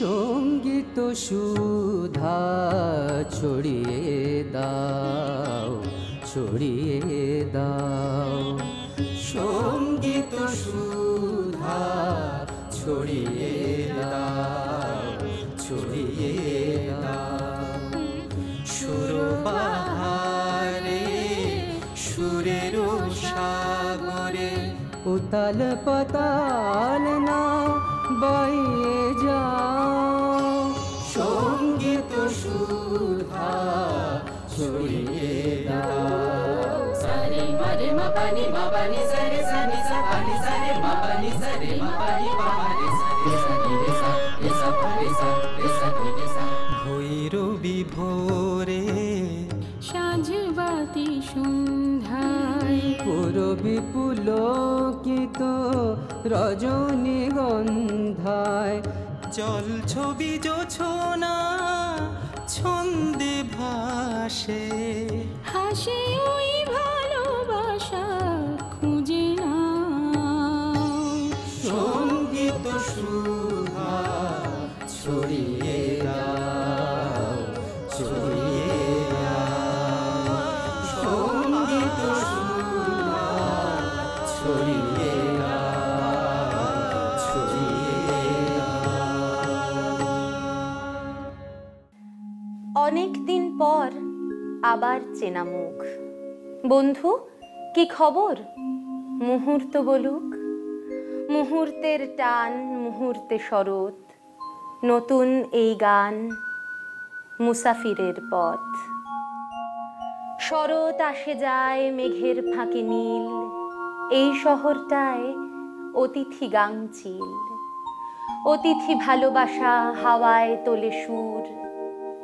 সংগীত সুধা ছড়িয়ে দাও ছড়িয়ে দাও। সংগীত সুধা ছড়িয়ে দাও ছড়িয়ে দাও। সুরবাহারে, সুরের সাগরে, উতাল পাতাল না বাইয়ে ছড়িয়ে দাও Sare mare ma pani ma pani sare sani sa pani sare ma pani sare ma pani ma pani sare sani re sa re sa pa re sa re sa ni re sa ভৈরবী ভোরে সাজবাতি সন্ধ্যায় পুরবী পুলকিত রজনীগন্ধায় জল ছবি জোছনা ছন্দে ভাসে। হাসি ওই ভালোবাসা খুঁজে সংগীত সুধা ছড়িয়ে আবার চেনা মুখ। বন্ধু, কি খবর? মুহূর্ত বলুক। মুহূর্তের টান, মুহূর্তে শরৎ। নতুন এই গান মুসাফিরের পথ। শরৎ আসে যায় মেঘের ফাঁকে নীল। এই শহরটায় অতিথি গাংচিল অতিথি ভালোবাসা হাওয়ায় তোলে সুর।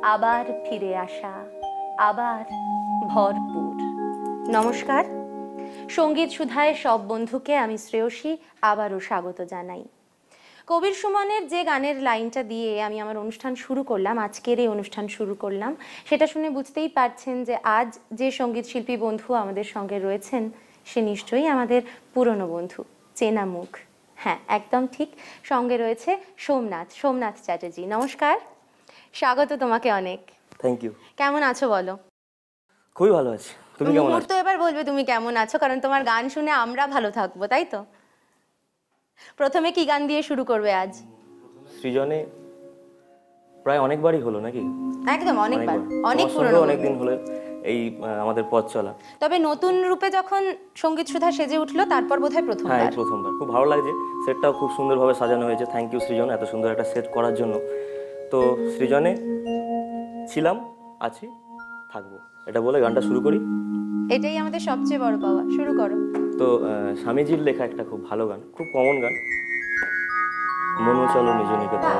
আবার ফিরে আসা। আবার ভরপুর। নমস্কার। সংগীত সুধায় সব বন্ধুকে আমি শ্রেয়সী আবারও স্বাগত জানাই। কবির সুমনের যে গানের লাইনটা দিয়ে আমি আমার অনুষ্ঠান শুরু করলাম, আজকের এই অনুষ্ঠান শুরু করলাম, সেটা শুনে বুঝতেই পারছেন যে আজ যে সংগীত শিল্পী বন্ধু আমাদের সঙ্গে রয়েছেন, সে নিশ্চয়ই আমাদের পুরনো বন্ধু, চেনা মুখ। হ্যাঁ একদম ঠিক সঙ্গে রয়েছে সোমনাথ সোমনাথ চ্যাটার্জি। নমস্কার। স্বাগত তোমাকে অনেক। থ্যাংক ইউ কেমন আছো বলো? খুবই ভালো আছি। তুমি কেমন আছো? এবার বলবে তুমি কেমন আছো কারণ তোমার গান শুনে আমরা ভালো থাকব তাই তো? প্রথমে কি গান দিয়ে শুরু করবে আজ? সৃজনে প্রায় অনেকবারই হলো নাকি? একদম অনেকবার। অনেক পুরনো অনেকদিন হলো এই আমাদের পথ চলা। তবে নতুন রূপে যখন সংগীত সুধা সেজে উঠল তারপর বোধহয় হ্যাঁ প্রথমবার প্রথমবার। খুব ভালো লাগছে সেটটাও খুব সুন্দরভাবে সাজানো হয়েছে। থ্যাংক ইউ সৃজন এত সুন্দর একটা সেট করার জন্য। তো সৃজনে ছিলাম আছি থাকবো এটা বলে গানটা শুরু করি এটাই আমাদের সবচেয়ে বড় পাওয়া শুরু করো তো আহ, স্বামীজির লেখা একটা খুব ভালো গান খুব কমন গান মনো চলো নিজ নিকেতন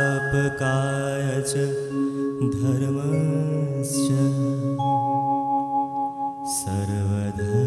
स्थापकाय च धर्मश्च सर्वधर्मस्वरूपिणे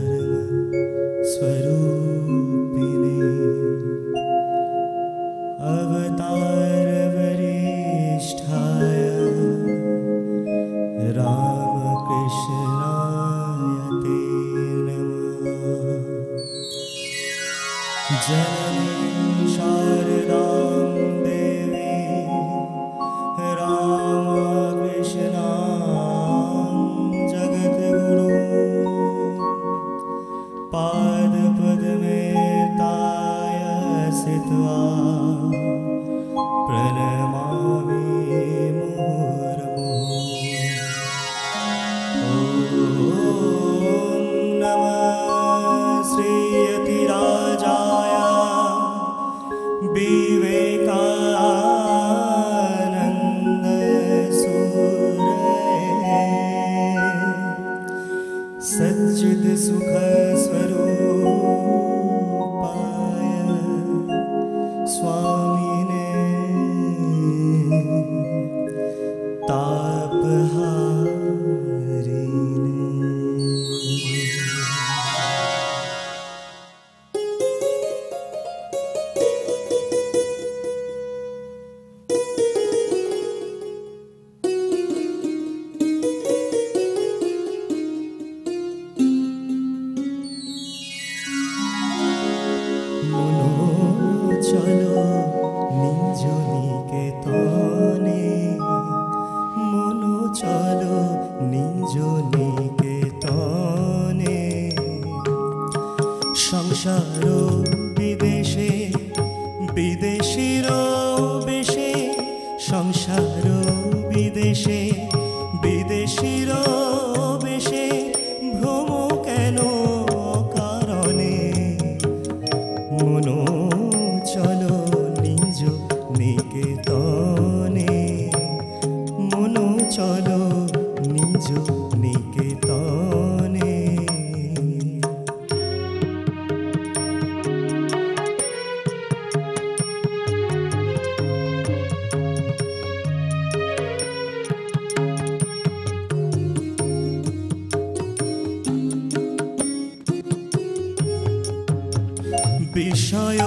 বিষয়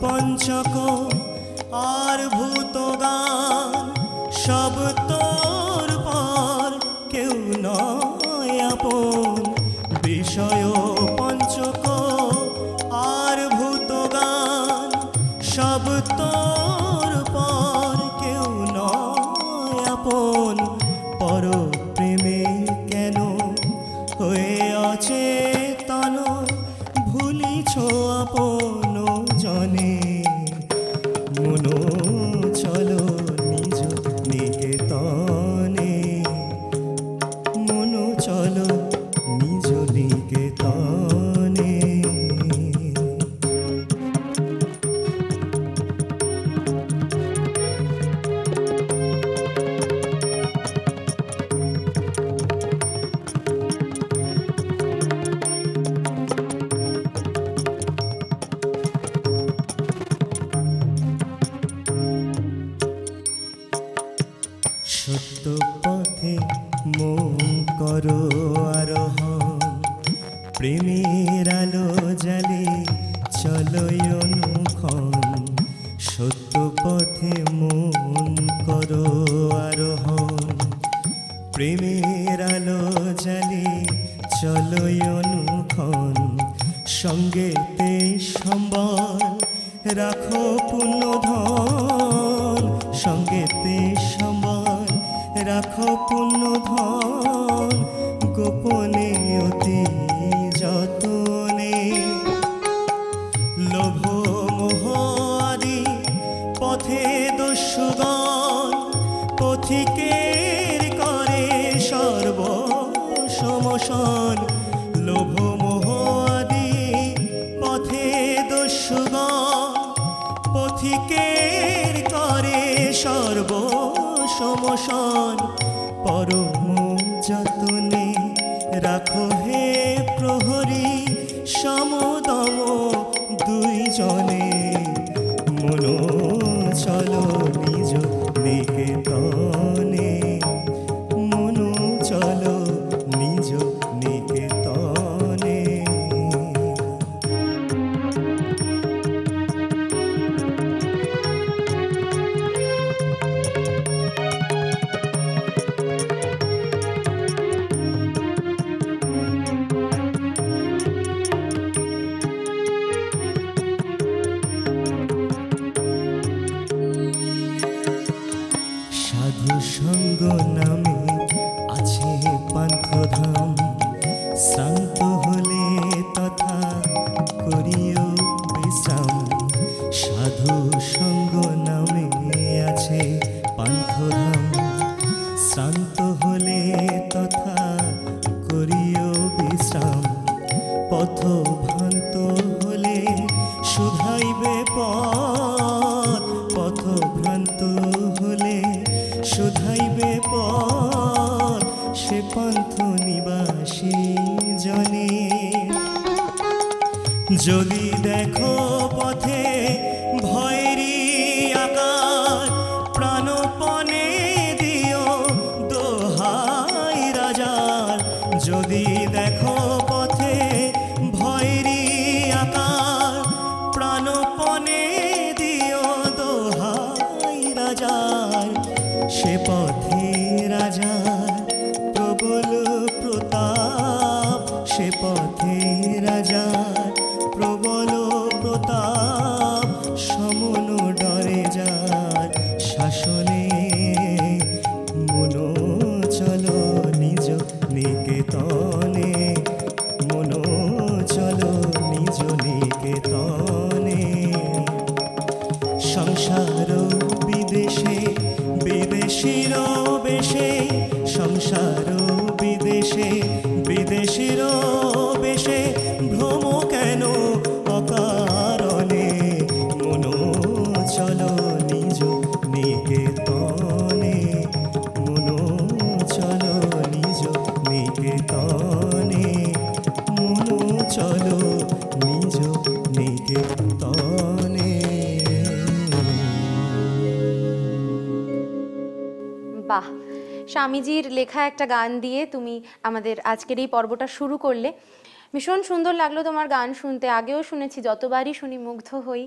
পঞ্চক আর ভূত গান সব তোর পর কেউ নয় আপন। বিষয় জালে চলো অনুখন সত্য পথে মন করো আরোহণ। প্রেমের আলো জালে চলো অনুখন সঙ্গে সম্বল রাখো পুণ্যধন। সঙ্গে সম্বল রাখো পুণ্য মনে দিও দোহাই রাজার সে পথ স্বামীজির লেখা একটা গান দিয়ে তুমি আমাদের আজকের এই পর্বটা শুরু করলে। ভীষণ সুন্দর লাগল তোমার গান শুনতে। আগেও শুনেছি, যতবারই শুনি মুগ্ধ হই।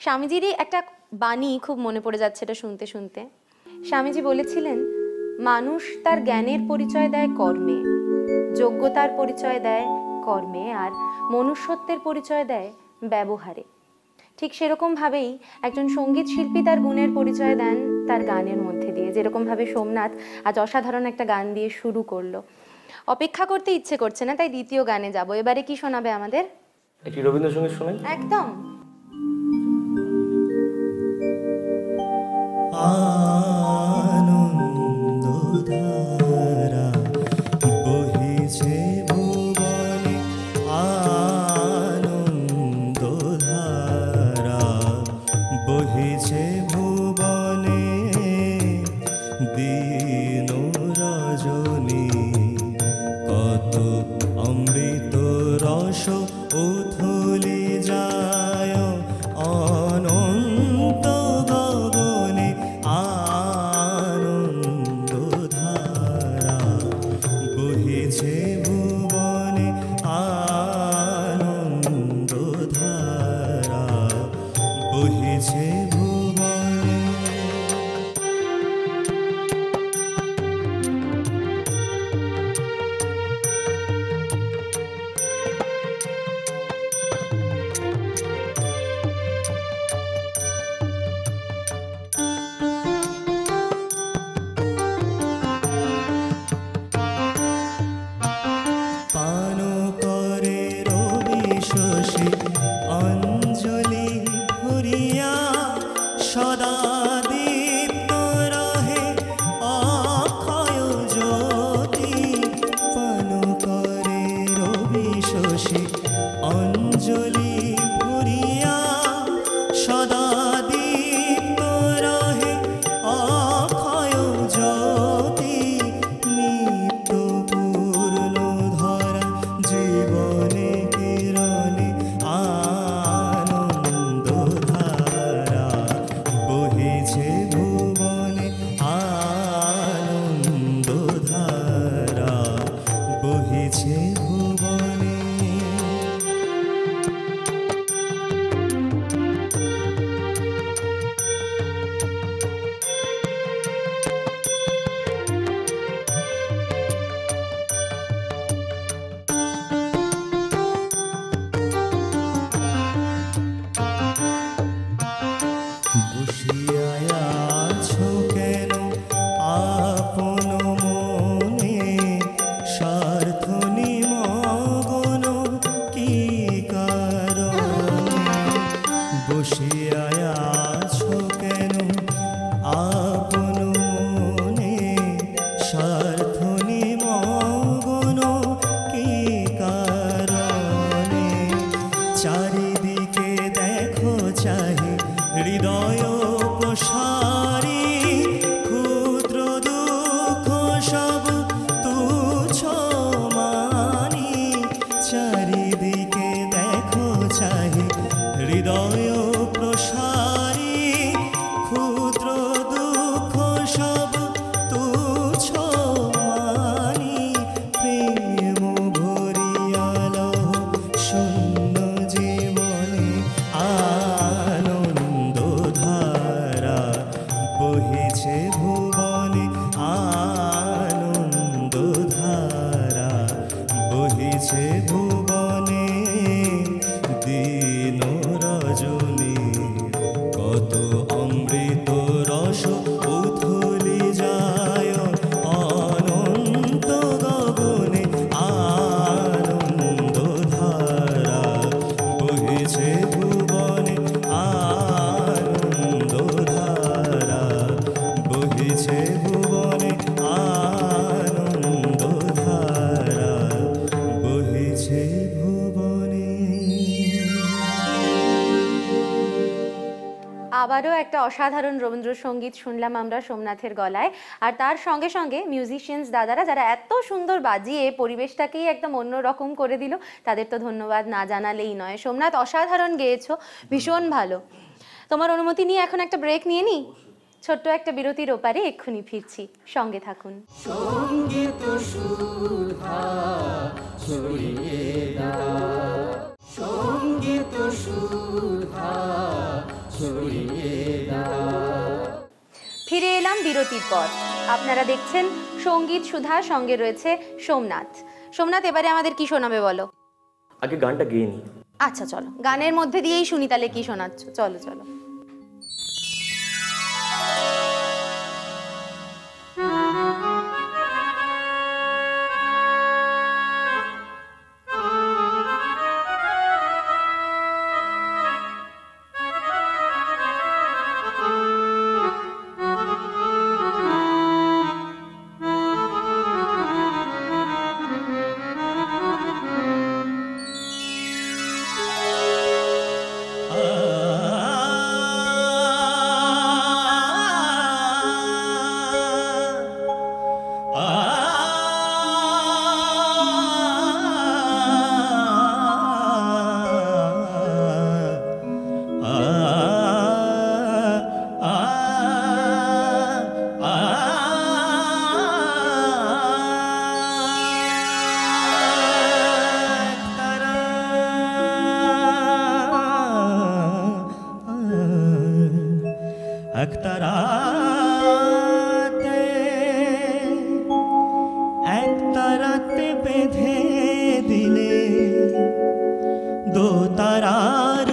স্বামীজিরই একটা বাণী খুব মনে পড়ে যাচ্ছে এটা শুনতে শুনতে। স্বামীজি বলেছিলেন, মানুষ তার জ্ঞানের পরিচয় দেয় কর্মে, যোগ্যতার পরিচয় দেয় কর্মে, আর মনুষ্যত্বের পরিচয় দেয় ব্যবহারে। ঠিক সেরকমভাবেই একজন সংগীত শিল্পী তার গুণের পরিচয় দেন তার গানের মধ্যে। যেরকমভাবে সোমনাথ আজ অসাধারণ একটা গান দিয়ে শুরু করল। অপেক্ষা করতে ইচ্ছে করছে না তাই দ্বিতীয় গানে যাব। এবারে কি শোনাবে আমাদের? একটি রবীন্দ্রসঙ্গীত শোনাই। একদম। আনন্দধারা ओहि से অসাধারণ রবীন্দ্রসঙ্গীত শুনলাম আমরা সোমনাথের গলায়। আর তার সঙ্গে সঙ্গে মিউজিশিয়ানস দাদারা যারা এত সুন্দর বাজিয়ে পরিবেশটাকেই একদম অন্যরকম করে দিল, তাদের তো ধন্যবাদ না জানালেই নয়। সোমনাথ, অসাধারণ গেয়েছো, ভীষণ ভালো। তোমার অনুমতি নিয়ে এখন একটা ব্রেক নিয়ে নিই ছোট্ট একটা বিরতির ওপারে এক্ষুনি ফিরছি। সঙ্গে থাকুন। সংগীত সুধা ছড়িয়ে সংগীত সুধা ছড়িয়ে নিলাম বিরতির পর। আপনারা দেখছেন সংগীত সুধা সঙ্গে রয়েছে সোমনাথ। সোমনাথ এবারে আমাদের কি শোনাবে বলো? আগে গানটা গেয়ে নি আচ্ছা চলো। গানের মধ্যে দিয়েই শুনি তাহলে কি শোনাচ্ছ? চলো চলো। तरते एक तरते बेधे दिले दो तरार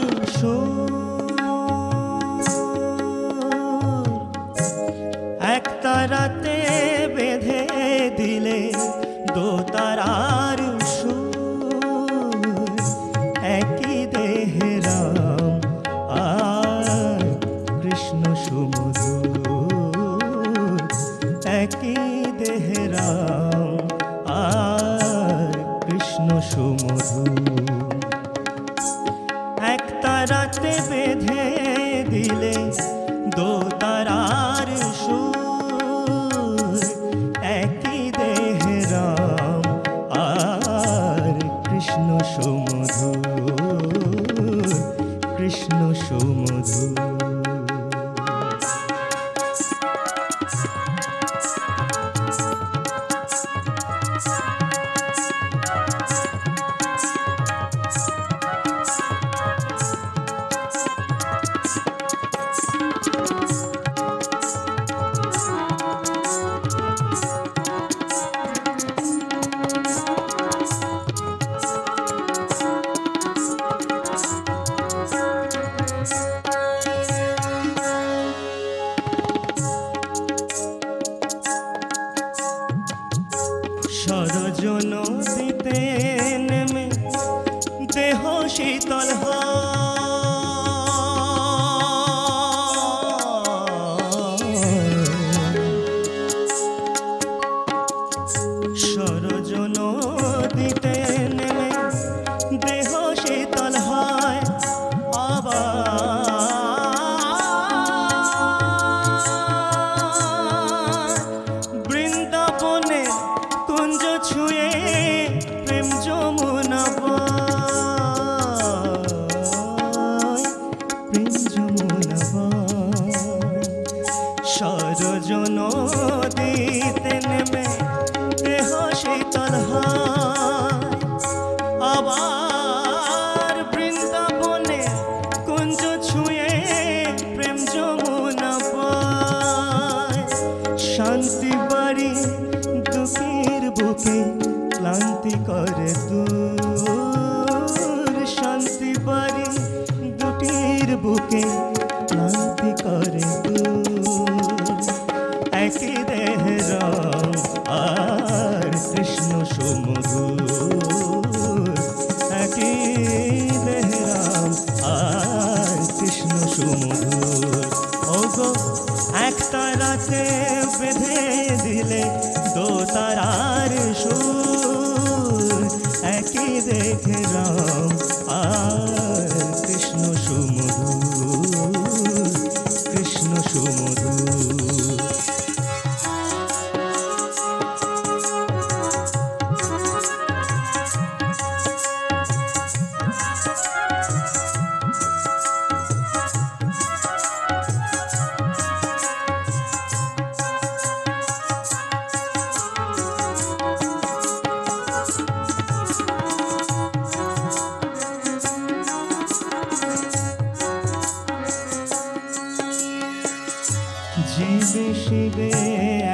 शांति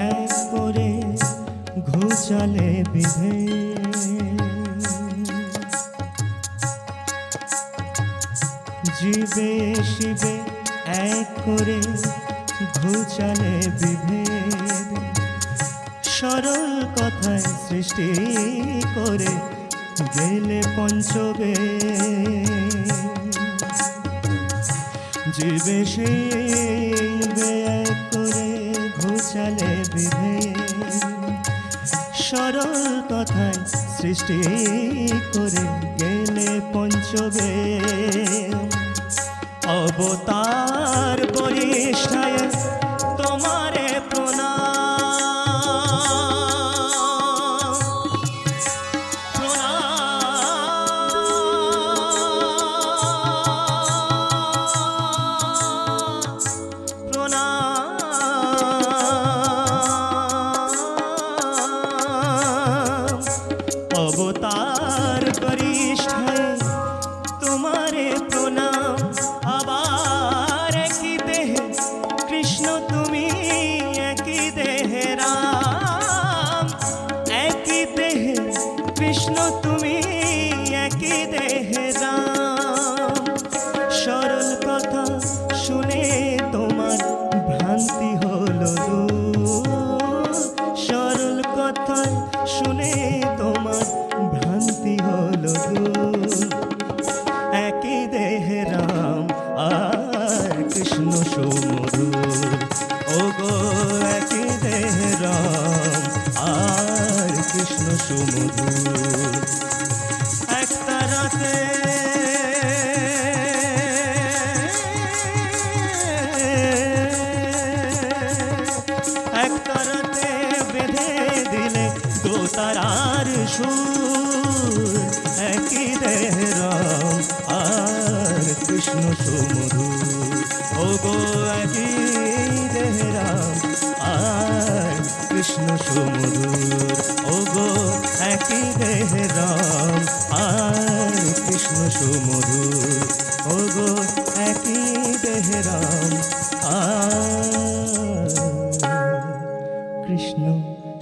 এক করে ঘুচালে বিধে। জীবে শিবে এক করে ঘুচালে বিধে। সরল কথায় সৃষ্টি করে গেলে পঞ্চবে। জীবে শিবে সৃষ্টি করে গেলে পঞ্চবে অবতার দেহে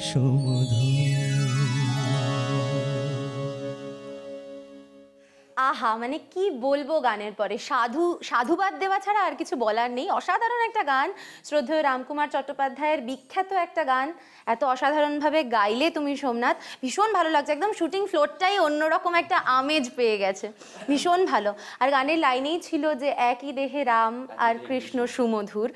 সুমধুর আহা মানে কি বলব গানের পরে? সাধু, সাধুবাদ দেওয়া ছাড়া আর কিছু বলার নেই। অসাধারণ একটা গান। শ্রদ্ধেয় রামকুমার চট্টোপাধ্যায়ের বিখ্যাত একটা গান। এত অসাধারণভাবে গাইলে তুমি সোমনাথ। ভীষণ ভালো লাগছে। একদম শুটিং ফ্লোরটাই অন্যরকম একটা আমেজ পেয়ে গেছে। ভীষণ ভালো। আর গানের লাইনেই ছিল যে, একই দেহে রাম আর কৃষ্ণ সুমধুর।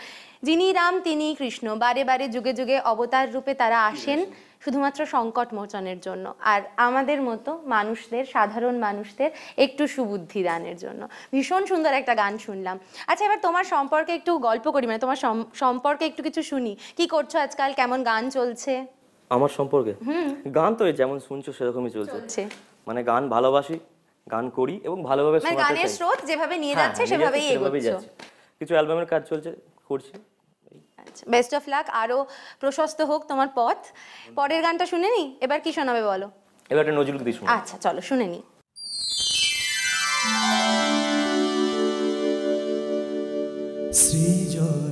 যিনি রাম তিনি কৃষ্ণ। বারে বারে যুগে যুগে অবতার রূপে তারা আসেন। শুধুমাত্র সংকট মোচনের জন্য। আর আমাদের মতো মানুষদের সাধারণ মানুষদের একটু সুবুদ্ধি দানের জন্য। ভীষণ সুন্দর একটা গান শুনলাম। আচ্ছা এবার তোমার সম্পর্কে একটু গল্প করি মানে তোমার সম্পর্কে একটু কিছু শুনি। কি করছ আজকাল? কেমন গান চলছে? আমার সম্পর্কে? গান তো যেমন শুনছো সেরকমই চলছে। মানে গান ভালোবাসি গান করি এবং ভালোভাবে মানে গানের স্রোত যেভাবে নিয়ে হ্যাঁ, যাচ্ছে হ্যাঁ, সেভাবেই যাচ্ছে, সেভাবেই এগোচ্ছ। কিছু অ্যালবামের কাজ চলছে করছি। বেস্ট অফ লাক আরও প্রশস্ত হোক তোমার পথ। পরের গানটা শুনে নি এবার কি শোনাবে বলো? এবার একটা নজরুল গীতি শুনো আচ্ছা চলো শুনে নি। সৃজন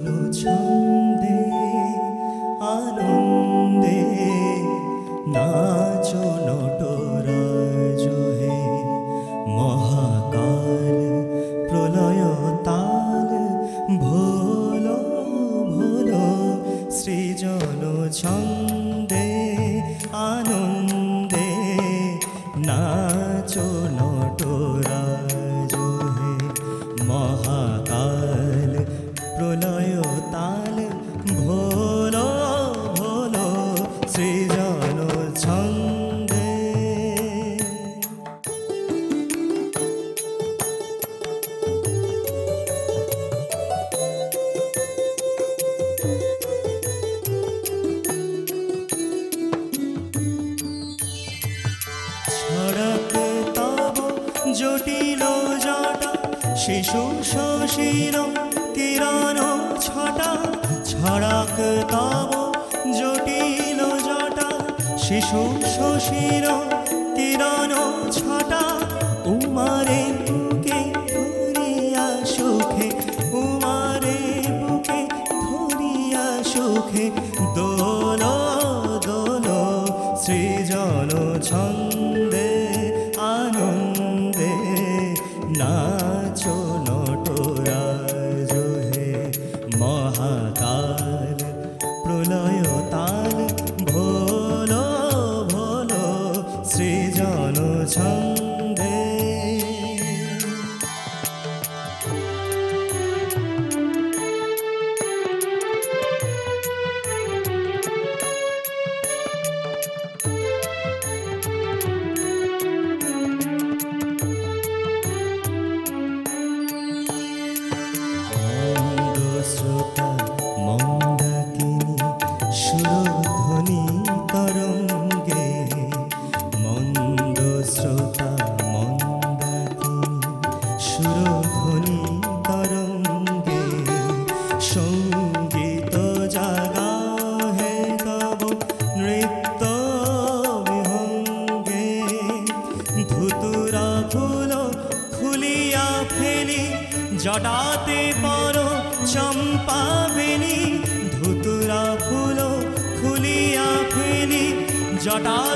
সৃজন ছন্দে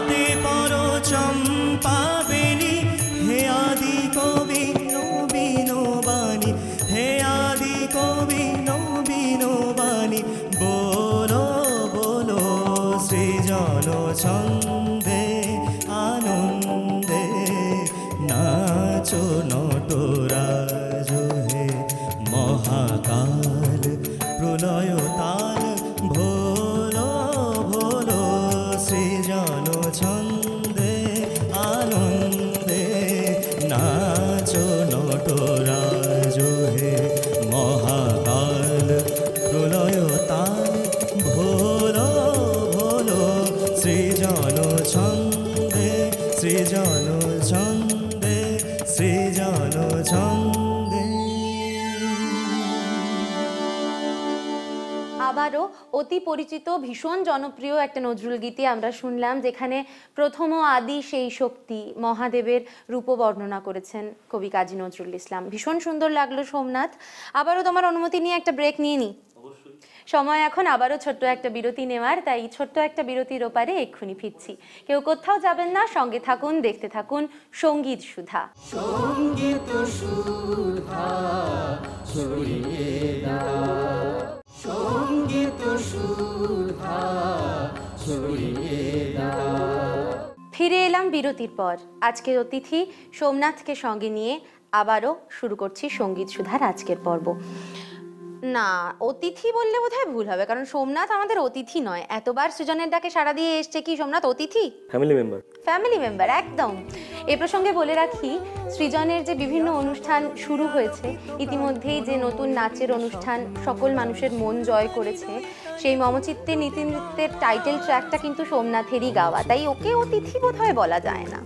হাতে পর চম্পাবেনী অতি পরিচিত ভীষণ জনপ্রিয় একটা নজরুল গীতি আমরা শুনলাম যেখানে প্রথম ও আদি সেই শক্তি মহাদেবের রূপ বর্ণনা করেছেন কবি কাজী নজরুল ইসলাম। ভীষণ সুন্দর লাগল সোমনাথ। আবারও তোমার অনুমতি নিয়ে একটা ব্রেক নিয়ে নি। সময় এখন আবারও ছোট্ট একটা বিরতি নেওয়ার তাই ছোট্ট একটা বিরতির ওপারে এক্ষুনি ফিরছি। কেউ কোথাও যাবেন না সঙ্গে থাকুন দেখতে থাকুন সংগীত সুধা। সংগীত সুধা ফিরে এলাম বিরতির পর। আজকের অতিথি সোমনাথকে সঙ্গে নিয়ে আবারও শুরু করছি সংগীত সুধার আজকের পর্ব। না অতিথি বললে বোধহয় ভুল হবে কারণ সোমনাথ আমাদের অতিথি নয়। এতবার সৃজনের ডাকে সাড়া দিয়ে এসছে কি সোমনাথ অতিথি? ফ্যামিলি মেম্বার ফ্যামিলি মেম্বার একদম। এ প্রসঙ্গে বলে রাখি সৃজনের যে বিভিন্ন অনুষ্ঠান শুরু হয়েছে ইতিমধ্যেই যে নতুন নাচের অনুষ্ঠান সকল মানুষের মন জয় করেছে সেই মমচিত্তে নীতি নৃত্যের টাইটেল ট্র্যাকটা কিন্তু সোমনাথেরই গাওয়া তাই ওকে অতিথি বোধহয় বলা যায় না।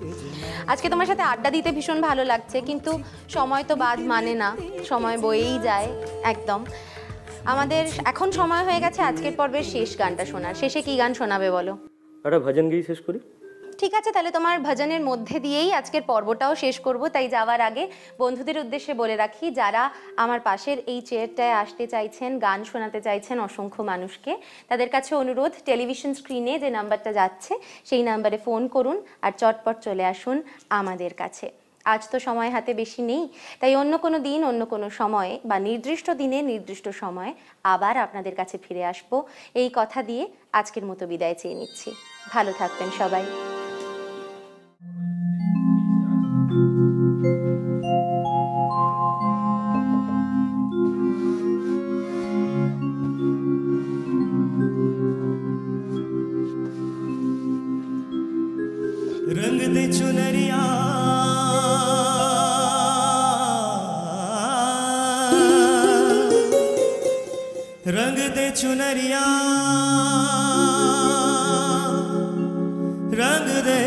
আজকে তোমার সাথে আড্ডা দিতে ভীষণ ভালো লাগছে কিন্তু সময় তো বাদ মানে না সময় বয়েই যায় একদম। আমাদের এখন সময় হয়ে গেছে আজকের পর্বের শেষ গানটা শোনার। শেষে কি গান শোনাবে বলো? একটা ভজন গিয়ে শেষ করি। ঠিক আছে তাহলে তোমার ভজনের মধ্যে দিয়েই আজকের পর্বটাও শেষ করব। তাই যাওয়ার আগে বন্ধুদের উদ্দেশ্যে বলে রাখি যারা আমার পাশের এই চেয়ারটায় আসতে চাইছেন গান শোনাতে চাইছেন অসংখ্য মানুষকে তাদের কাছে অনুরোধ টেলিভিশন স্ক্রিনে যে নাম্বারটা যাচ্ছে সেই নাম্বারে ফোন করুন আর চটপট চলে আসুন আমাদের কাছে। আজ তো সময় হাতে বেশি নেই, তাই অন্য কোনো দিন, অন্য কোনো সময়ে বা নির্দিষ্ট দিনে নির্দিষ্ট সময়ে আবার আপনাদের কাছে ফিরে আসব। এই কথা দিয়ে আজকের মতো বিদায় চেয়ে নিচ্ছি। ভালো থাকবেন সবাই। चुनरिया। रंग दे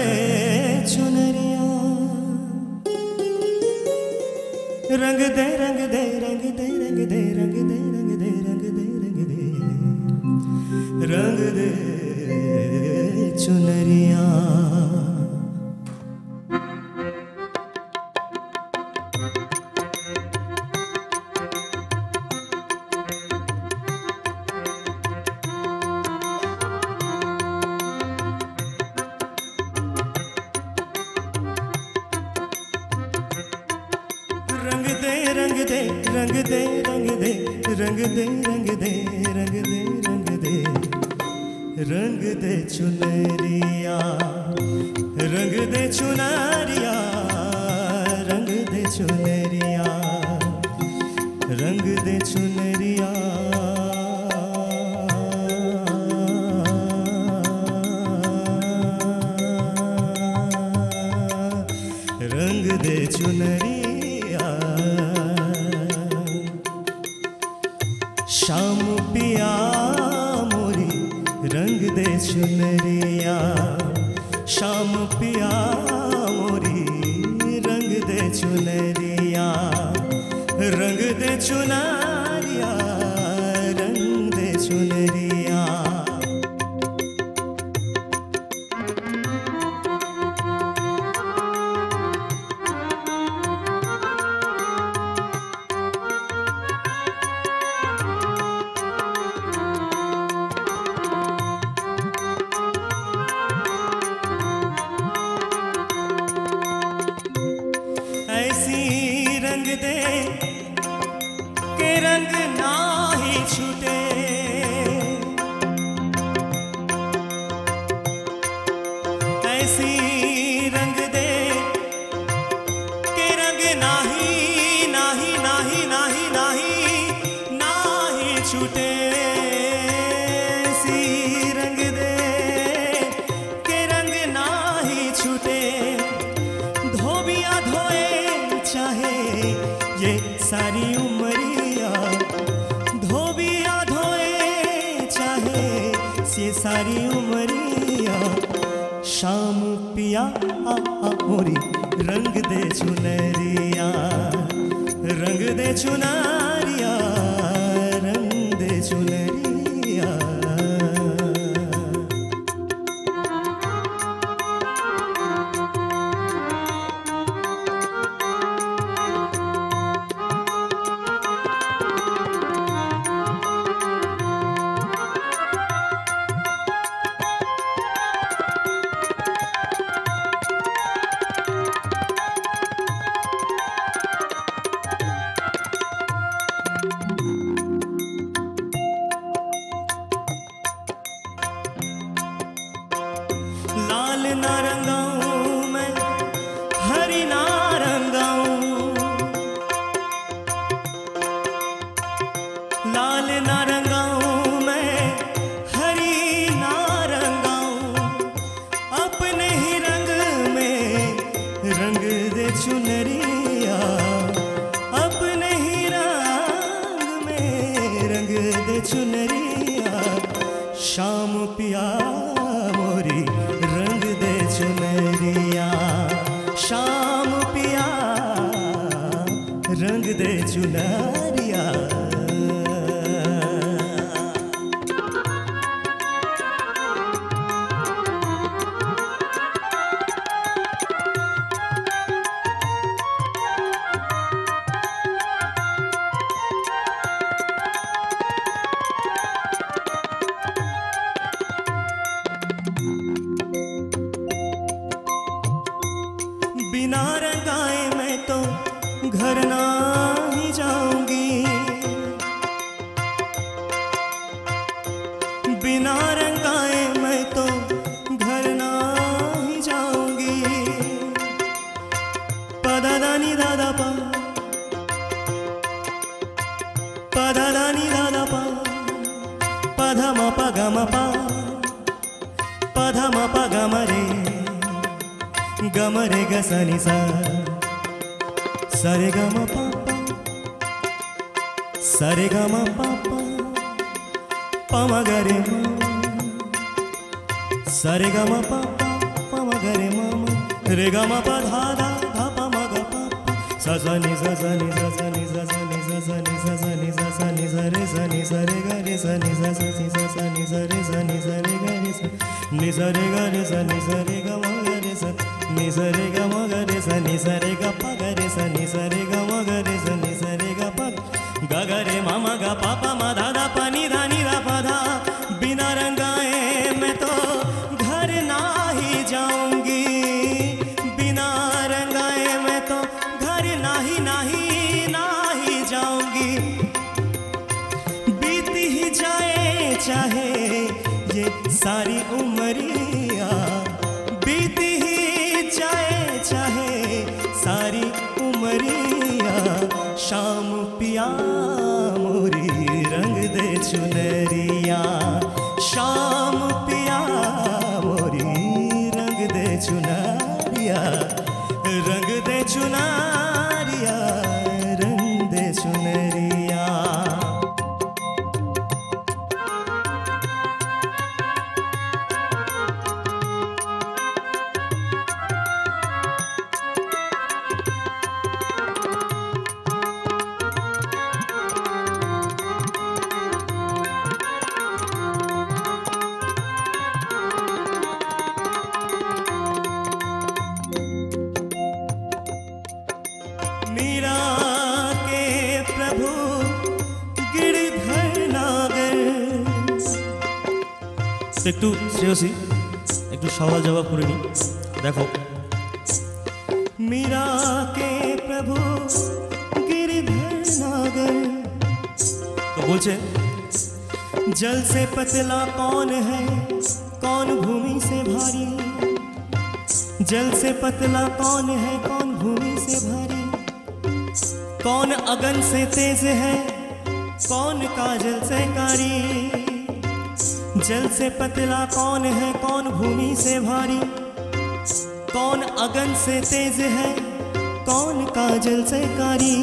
चुनरिया। रंग दे रंग दे रंग दे रंग दे रंग दे रंग दे रंग दे रंग दे। रंग दे चुनरिया। दे, रंग दे रंग दे रंग दे रंग दे रंग दे रंग दे रंग दे रंग दे चुनरिया, रंग दे चुनरिया, रंग दे चुनरिया, रंग दे चुनरिया। നിലരി दे के रंग ना ही छूटे। ग म प प म ग रे म म रे ग म प धा धा धा प म ग प प स नि स स नि स स नि स स नि स स नि स स रे रे ग रे स नि स स स स नि स रे रे ग रे रे ग रे रे ग म ग रे रे ग म ग रे रे ग प ग रे स नि रे ग म ग रे रे ग प ग ग रे म म ग प प म प प बिना रंगाए घर ना ही ना ही जाऊँगी। बीत ही जाए, चाहे ये सारी उमरिया। बीत सारी उमरिया। शाम पिया मोरी, रंग दे चुनरिया। शाम पिया मोरी, रंग दे चुनरिया। रंग दे चुनरिया। খাওয়া যাওয়া করে देखो मीरा के प्रभु गिरिधर नागर तो बोलचे जल से पतला कौन है कौन भूमि से भारी जल से पतला कौन है कौन भूमि से भारी कौन अगन से तेज है कौन काजल से कारी जल से पतला कौन है कौन भूमि से भारी कौन अगन से तेज है कौन काजल से कारी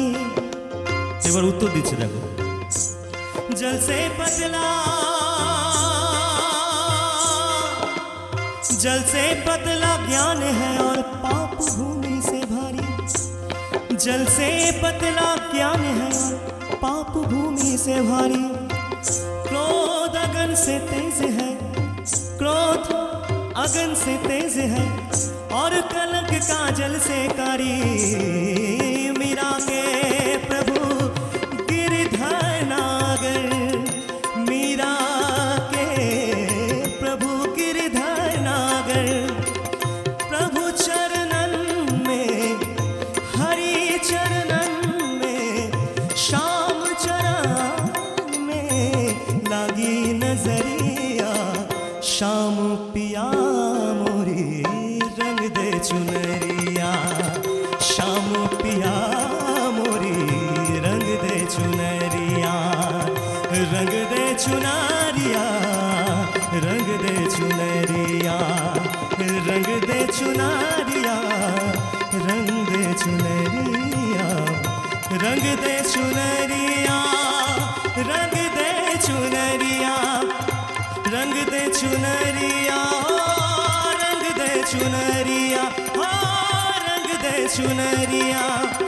এবার উত্তর দিচ্ছে দেখো जल से पतला जल से पतला ज्ञान है और पाप भूमि से भारी जल से पतला ज्ञान है और पाप भूमि से भारी क्रोध अगन से तेज है। क्रोध अगन से तेज है। और कलंक काजल से कारी मीरा के प्रभु गिरधर नागर, मीरा के प्रभु गिरधर नागर, प्रभु चरणन में, हरि चरणन में श्याम सुनरिया।